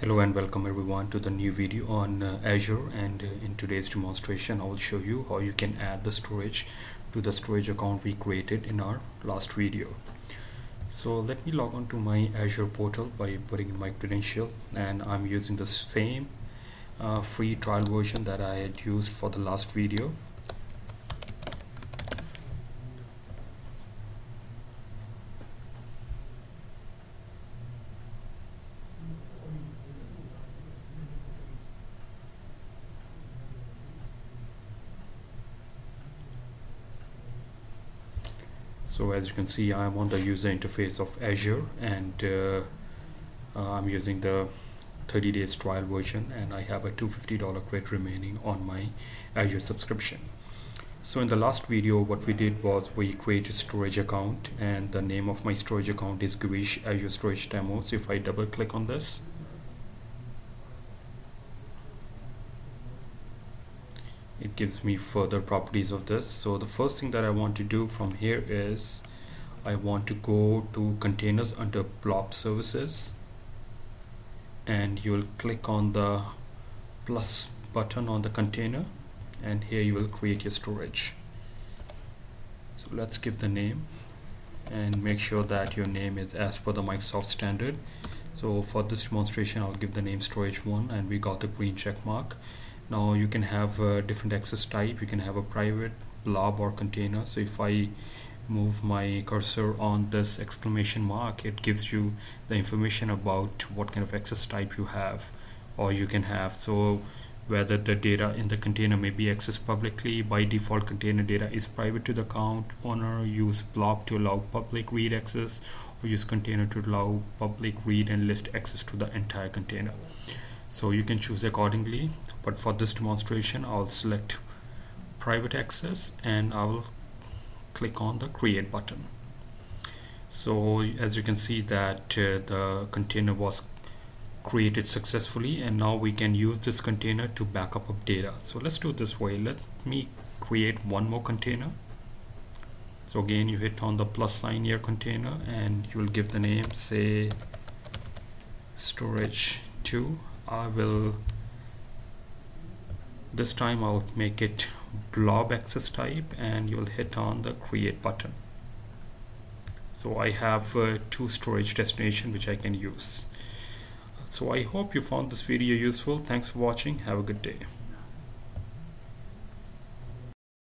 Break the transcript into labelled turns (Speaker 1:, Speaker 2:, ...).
Speaker 1: Hello and welcome everyone to the new video on uh, Azure. And uh, in today's demonstration I will show you how you can add the storage to the storage account we created in our last video. So let me log on to my Azure portal by putting in my credential. And I'm using the same uh, free trial version that I had used for the last video so as you can see I'm on the user interface of Azure and uh, uh, I'm using the 30 days trial version and I have a $250 credit remaining on my Azure subscription. So in the last video what we did was we created a storage account and the name of my storage account is Girish Azure Storage Demo so if I double click on this it gives me further properties of this. So the first thing that I want to do from here is I want to go to containers under blob services. And you will click on the plus button on the container. And here you will create your storage. So let's give the name and make sure that your name is as per the Microsoft standard. So for this demonstration I'll give the name storage one and we got the green check mark now you can have a different access type. You can have a private blob or container. So if I move my cursor on this exclamation mark it gives you the information about what kind of access type you have or you can have. So whether the data in the container may be accessed publicly by default container data is private to the account owner. Use blob to allow public read access or use container to allow public read and list access to the entire container so you can choose accordingly. But for this demonstration I'll select private access and I will click on the create button. So as you can see that uh, the container was created successfully and now we can use this container to backup up data. So let's do this way. Let me create one more container. So again you hit on the plus sign here container and you will give the name say storage 2 I will this time I'll make it blob access type and you'll hit on the create button. So I have uh, two storage destination which I can use. So I hope you found this video useful. Thanks for watching. Have a good day